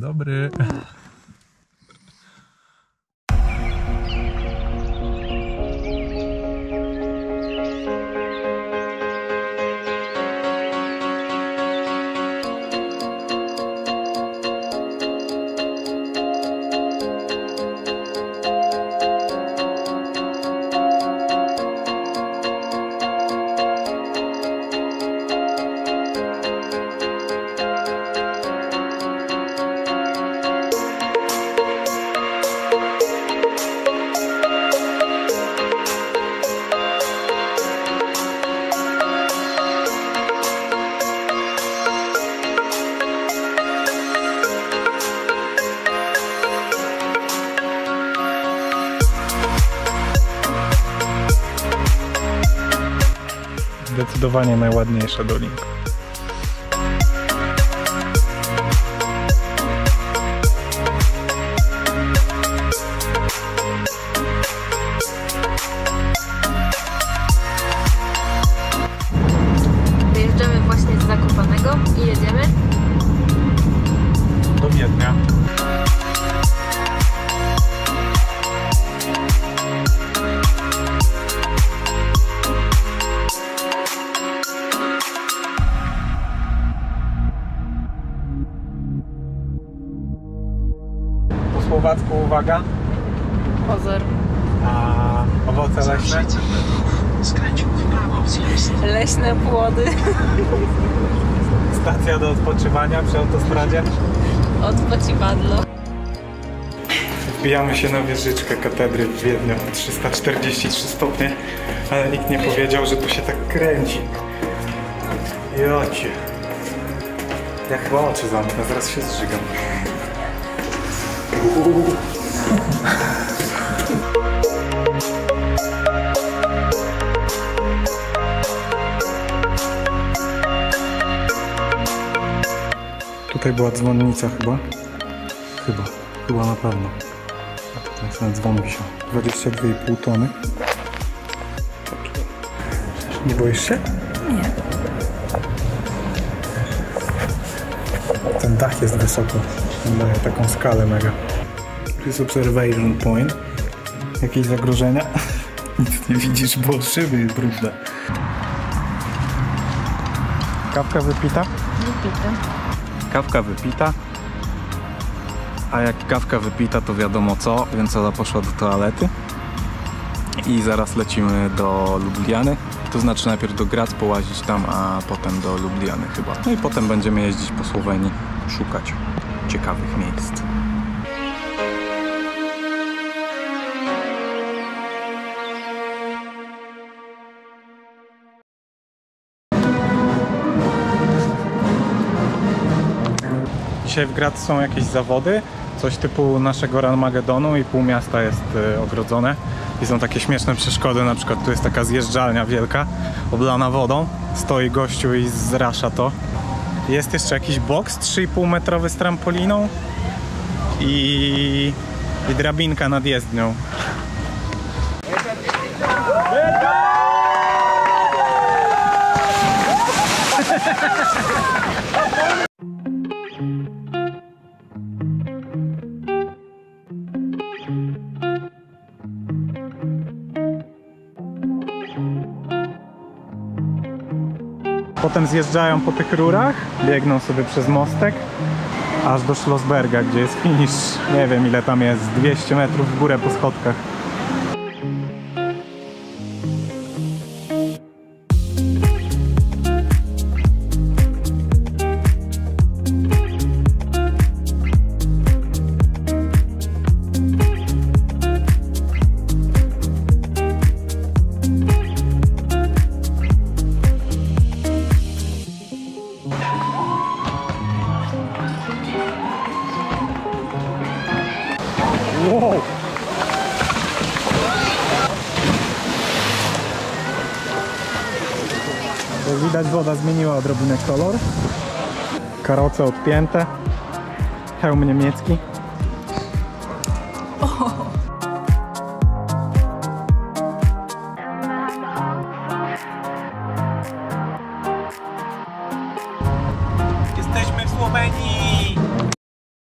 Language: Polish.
dobry. Zdecydowanie najładniejsza dolinka. Wyjeżdżamy właśnie z Zakopanego i jedziemy. Do Wiednia. Słowacku uwaga, Pozor. a owoce leśne? Skręcił w prawo zjazd. Leśne płody. Stacja do odpoczywania przy autostradzie. Odpociwadlo. Wbijamy się na wieżyczkę katedry w Wiedniu 343 stopnie, ale nikt nie powiedział, że tu się tak kręci. Jocie. Ja chyba oczy zamknę, zaraz się zżygam. Tutaj była dzwonnica chyba. Chyba, chyba na pewno. A tutaj sobie dzwon wisiał. 22,5 tony. Nie boisz się? Nie. Ten dach jest wysoko. Daje taką skalę mega. Tu jest observation point. Jakieś zagrożenia? Nic nie widzisz, bo szyby jest brudne. Kawka wypita? Wypite. Kawka wypita. A jak kawka wypita, to wiadomo co, więc Ola poszła do toalety. I zaraz lecimy do Lubliany. To znaczy najpierw do Graz połazić tam, a potem do Lubliany chyba. No i potem będziemy jeździć po Słowenii, szukać ciekawych miejsc. Dzisiaj w Graz są jakieś zawody, coś typu naszego Ranmagedonu i pół miasta jest y, ogrodzone. I są takie śmieszne przeszkody, na przykład tu jest taka zjeżdżalnia wielka, oblana wodą, stoi gościu i zrasza to. Jest jeszcze jakiś boks 3,5 metrowy z trampoliną i, i drabinka nad jezdnią. Potem zjeżdżają po tych rurach, biegną sobie przez mostek, aż do Schlossberga, gdzie jest finish, nie wiem ile tam jest, 200 metrów w górę po schodkach. Wow! Jak widać woda zmieniła odrobinę kolor. Karoce odpięte. Hełm niemiecki.